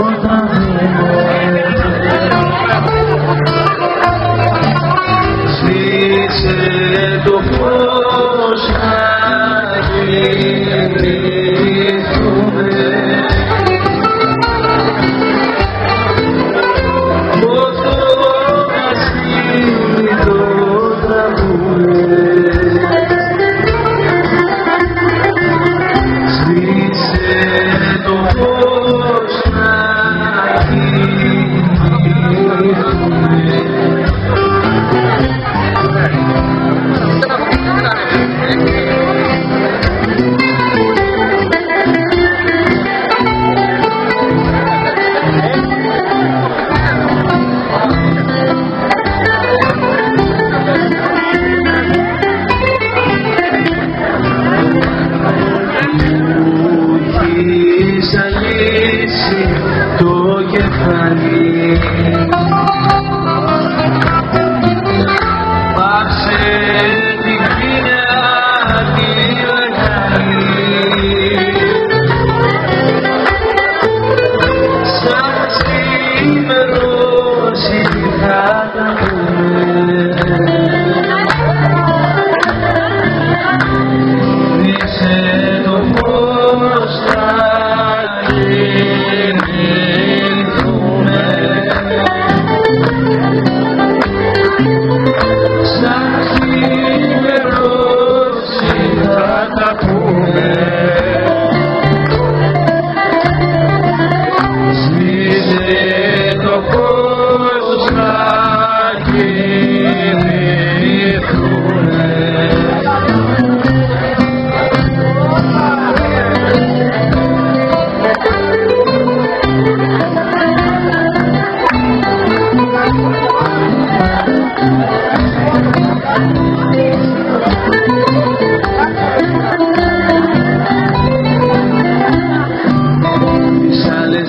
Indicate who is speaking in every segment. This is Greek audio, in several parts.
Speaker 1: Lord. It's Sales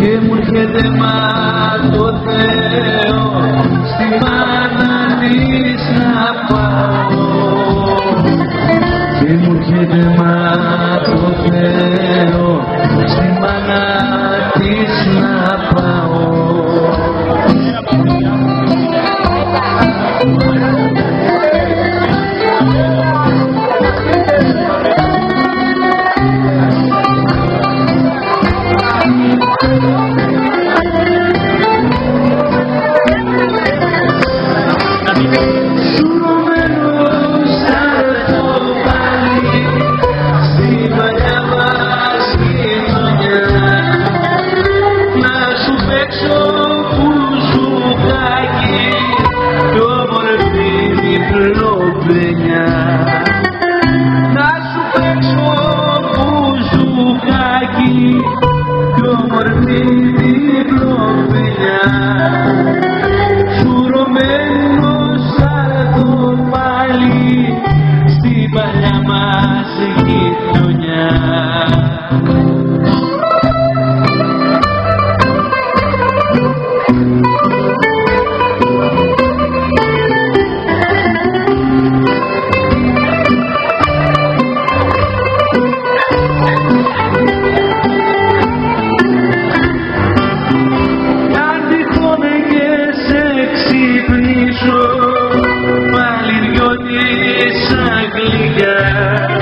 Speaker 1: και μου έρχεται μα το Θεό στη μάνα της να πάω. Και μου έρχεται μα το Θεό. my life. saklayar